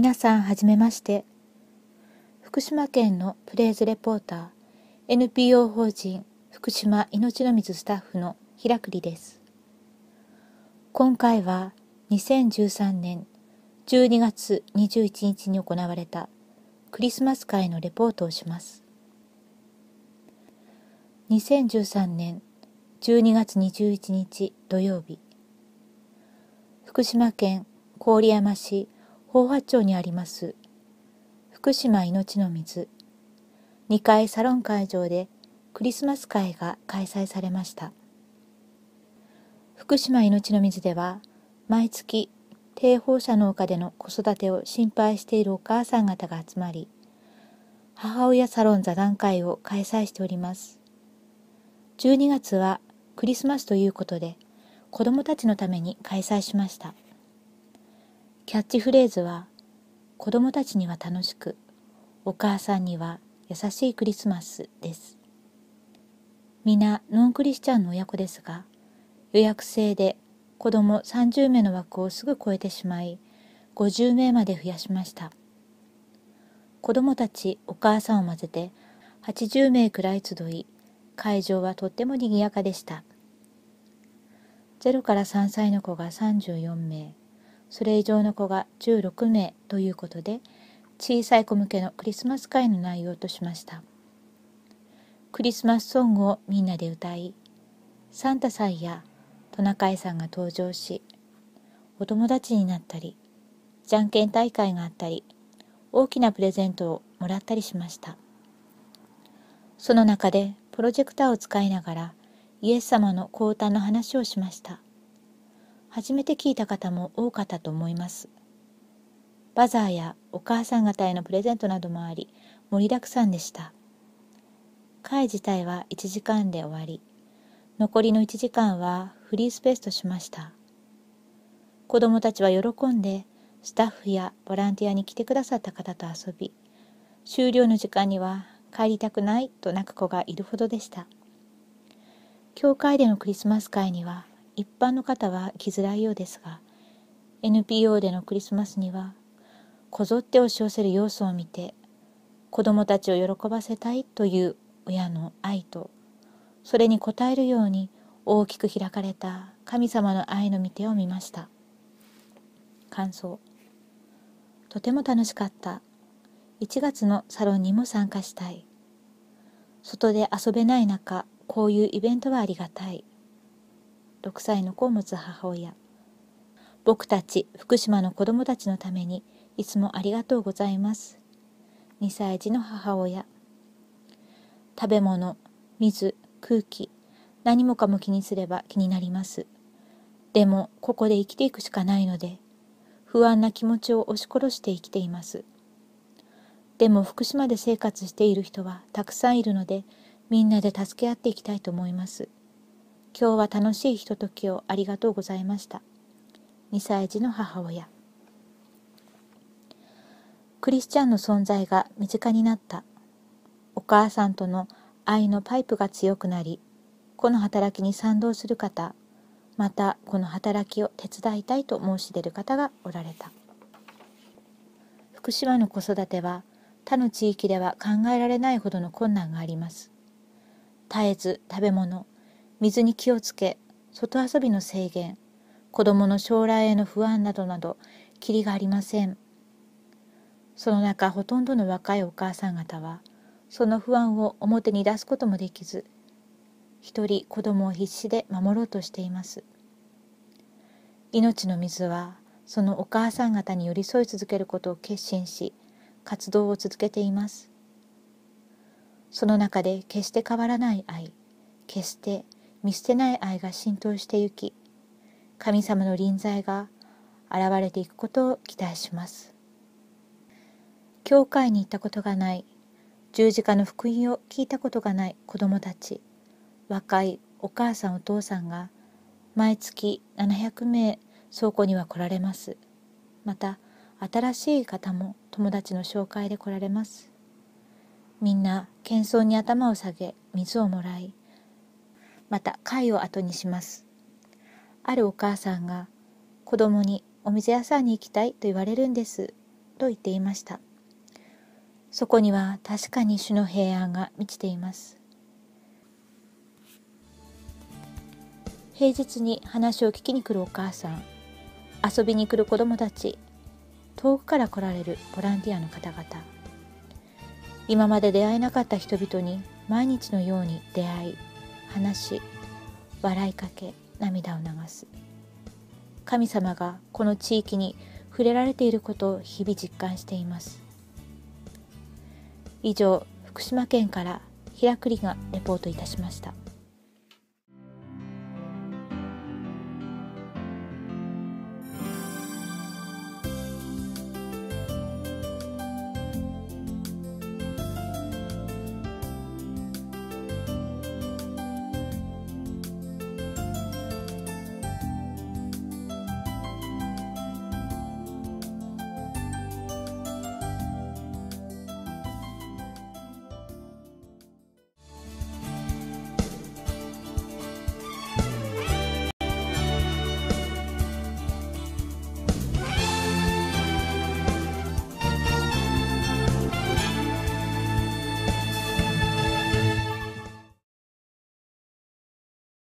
皆さんはじめまして。福島県のプレイズレポーター NPO 法人福島命の水スタッフの平栗です。今回は2013年12月21日に行われたクリスマス会のレポートをします。2013年12月21日土曜日福島県郡山市豊和町にあります。福島命の水。2階サロン会場でクリスマス会が開催されました。福島命の水では毎月低放射農家での子育てを心配しているお母さん方が集まり母親サロン座談会を開催しております。12月はクリスマスということで子供たちのために開催しました。キャッチフレーズは子供たちには楽しくお母さんには優しいクリスマスです。皆ノンクリスチャンの親子ですが予約制で子供30名の枠をすぐ超えてしまい50名まで増やしました。子供たちお母さんを混ぜて80名くらい集い会場はとっても賑やかでした。0から3歳の子が34名。それ以上の子が16名ということで小さい子向けのクリスマス会の内容としました。クリスマスソングをみんなで歌いサンタさんやトナカイさんが登場しお友達になったりじゃんけん大会があったり大きなプレゼントをもらったりしました。その中でプロジェクターを使いながらイエス様の降誕の話をしました。初めて聞いた方も多かったと思います。バザーやお母さん方へのプレゼントなどもあり盛りだくさんでした。会自体は1時間で終わり残りの1時間はフリースペースとしました。子供たちは喜んでスタッフやボランティアに来てくださった方と遊び終了の時間には帰りたくないと泣く子がいるほどでした。教会でのクリスマス会には一般の方は来づらいようですが、NPO でのクリスマスにはこぞって押し寄せる要素を見て、子供たちを喜ばせたいという親の愛と、それに応えるように大きく開かれた神様の愛の御手を見ました。感想。とても楽しかった。1月のサロンにも参加したい。外で遊べない中、こういうイベントはありがたい。6歳の子を持つ母親。僕たち福島の子供たちのためにいつもありがとうございます。2歳児の母親。食べ物、水、空気、何もかも気にすれば気になります。でも、ここで生きていくしかないので、不安な気持ちを押し殺して生きています。でも福島で生活している人はたくさんいるのでみんなで助け合っていきたいと思います。今日は楽しいひとときをありがとうございました。2歳児の母親。クリスチャンの存在が身近になった。お母さんとの愛のパイプが強くなり、この働きに賛同する方、またこの働きを手伝いたいと申し出る方がおられた。福島の子育ては他の地域では考えられないほどの困難があります。絶えず食べ物、水に気をつけ、外遊びの制限、子供の将来への不安などなど、きりがありません。その中、ほとんどの若いお母さん方は、その不安を表に出すこともできず、一人子供を必死で守ろうとしています。命の水は、そのお母さん方に寄り添い続けることを決心し、活動を続けています。その中で決して変わらない愛、決して見捨てない愛が浸透してゆき、神様の臨在が現れていくことを期待します。教会に行ったことがない、十字架の福音を聞いたことがない子供たち、若いお母さんお父さんが毎月700名倉庫には来られます。また、新しい方も友達の紹介で来られます。みんな謙遜に頭を下げ水をもらい、また貝を後にします。あるお母さんが子供にお水屋さんに行きたいと言われるんですと言っていました。そこには確かに主の平安が満ちています。平日に話を聞きに来るお母さん遊びに来る子供たち遠くから来られるボランティアの方々。今まで出会えなかった人々に毎日のように出会い話し笑いかけ涙を流す神様がこの地域に触れられていることを日々実感しています以上福島県から平栗がレポートいたしました。